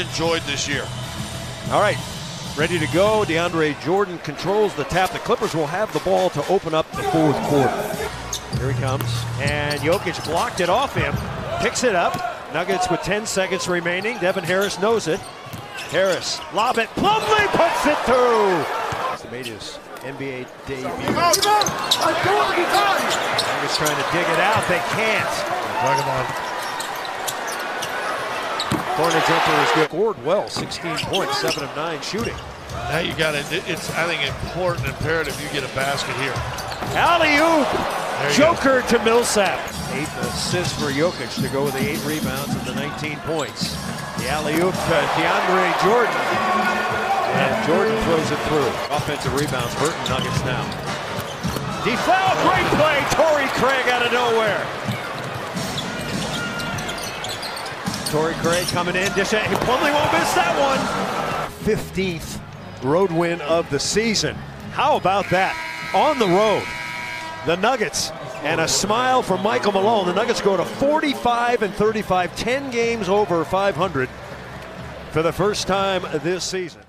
enjoyed this year. All right, ready to go. DeAndre Jordan controls the tap. The Clippers will have the ball to open up the fourth quarter. Here he comes, and Jokic blocked it off him, picks it up. Nuggets with 10 seconds remaining. Devin Harris knows it. Harris, lob it. Plumlee puts it through. He made his NBA debut. Nuggets trying to dig it out. They can't. Talk about Corner jumper is good. Scored well, 16 points, 7 of 9 shooting. now you got it. It's I think important, imperative you get a basket here. Alley-oop! Joker to Millsap. Eight assists for Jokic to go with the eight rebounds and the 19 points. The alley-oop to DeAndre Jordan. And Jordan throws it through. Offensive rebounds Barton Nuggets now. Defoul, great play. Torrey Craig out of nowhere. Torrey Craig coming in. Dish it. Won't miss that one. 15th road win of the season. How about that? On the road. The Nuggets and a smile from Michael Malone. The Nuggets go to 45 and 35, 10 games over 500 for the first time this season.